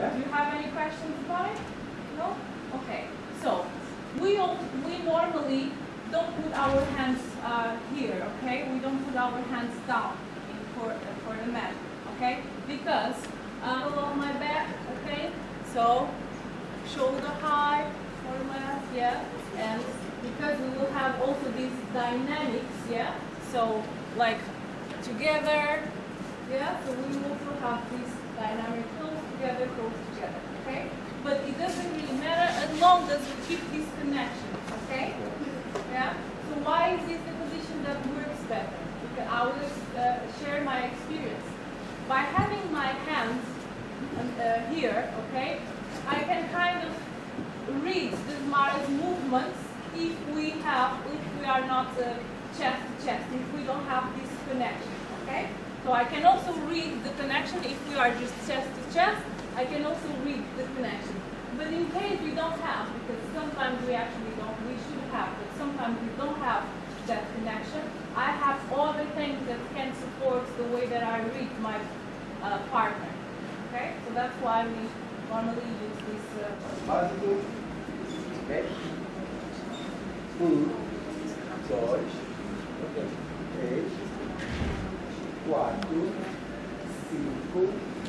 Do you have any questions about it? No? Okay. So, we, we normally don't put our hands uh, here, okay? We don't put our hands down for, for the mat, okay? Because uh, along my back, okay? So, shoulder high, format, yeah? And because we will have also these dynamics, yeah? So, like together, yeah? So we also have these dynamic close together, okay? But it doesn't really matter as long as we keep this connection, okay? Yeah? So why is this the position that works better? Because I will uh, share my experience. By having my hands uh, here, okay, I can kind of read the Mara's movements if we have, if we are not uh, chest to chest, if we don't have this connection, okay? So I can also read the connection if we are just chest to chest, I can also read the connection. But in case we don't have, because sometimes we actually don't, we should have, but sometimes we don't have that connection, I have other things that can support the way that I read my uh, partner. Okay? So that's why we normally use this. Uh. Né? Um, dois, três, quatro, cinco,